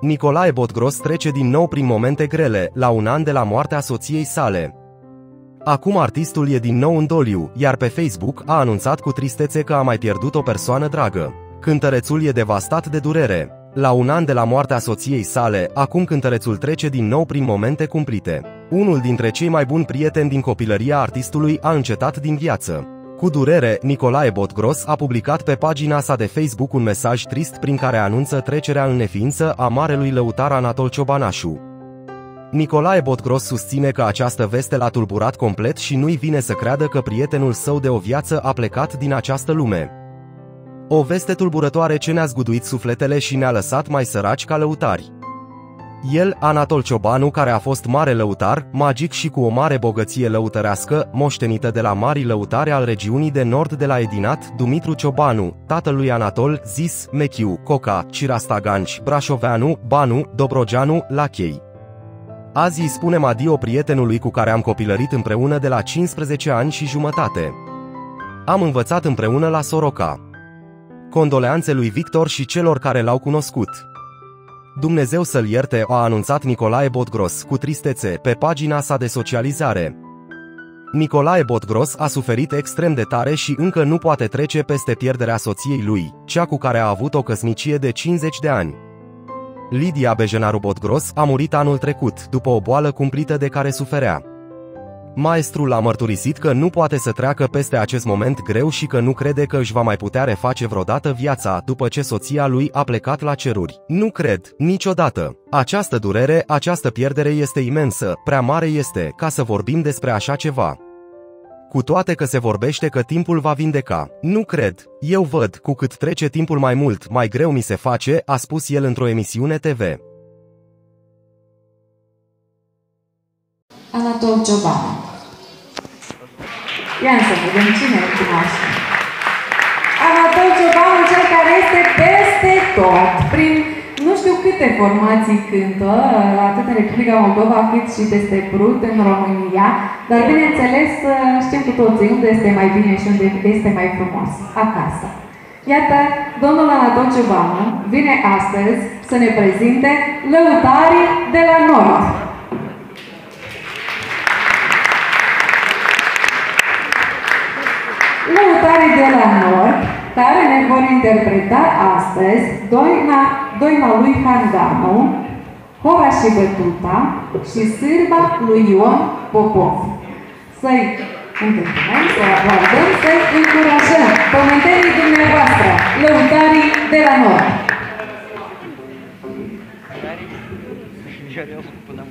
Nicolae Botgros trece din nou prin momente grele, la un an de la moartea soției sale. Acum artistul e din nou în doliu, iar pe Facebook a anunțat cu tristețe că a mai pierdut o persoană dragă. Cântărețul e devastat de durere. La un an de la moartea soției sale, acum cântărețul trece din nou prin momente cumplite. Unul dintre cei mai buni prieteni din copilăria artistului a încetat din viață. Cu durere, Nicolae Botgros a publicat pe pagina sa de Facebook un mesaj trist prin care anunță trecerea în neființă a marelui lăutar Anatol Ciobanașu. Nicolae Botgros susține că această veste l-a tulburat complet și nu-i vine să creadă că prietenul său de o viață a plecat din această lume. O veste tulburătoare ce ne-a zguduit sufletele și ne-a lăsat mai săraci ca lăutari. El, Anatol Ciobanu, care a fost mare lăutar, magic și cu o mare bogăție lăutărească, moștenită de la mari lăutare al regiunii de nord de la Edinat, Dumitru Ciobanu, tatălui Anatol, Zis, Mechiu, Coca, Cirastaganci, Brașoveanu, Banu, Dobrogeanu, Lachei. Azi îi spunem adio prietenului cu care am copilărit împreună de la 15 ani și jumătate. Am învățat împreună la Soroca. Condoleanțe lui Victor și celor care l-au cunoscut. Dumnezeu să-l ierte, a anunțat Nicolae Botgros cu tristețe pe pagina sa de socializare. Nicolae Botgros a suferit extrem de tare și încă nu poate trece peste pierderea soției lui, cea cu care a avut o căsnicie de 50 de ani. Lidia Bejenaru Botgros a murit anul trecut, după o boală cumplită de care suferea. Maestrul a mărturisit că nu poate să treacă peste acest moment greu și că nu crede că își va mai putea reface vreodată viața după ce soția lui a plecat la ceruri. Nu cred, niciodată. Această durere, această pierdere este imensă, prea mare este, ca să vorbim despre așa ceva. Cu toate că se vorbește că timpul va vindeca. Nu cred. Eu văd, cu cât trece timpul mai mult, mai greu mi se face, a spus el într-o emisiune TV. Anatol Ciobanu. Ia să vedem cine îl cunoaște. Anatol Ciobanu, cel care este peste tot, prin nu știu câte formații cântă, atât în Republica Moldova, cât și peste Prut, în România, dar bineînțeles știm cu toții unde este mai bine și unde este mai frumos, acasă. Iată, domnul Anatol Ciobanu vine astăzi să ne prezinte lăutarii de la Nord. vor interpreta astăzi Doina, Doina lui Hanganu, Hora și Bătuta și Sârba lui Ion Popov. Să-i întâlnim, să aplaudăm, să-i încurajăm. Comentarii dumneavoastră, lăutarii de la Nord. Горел пână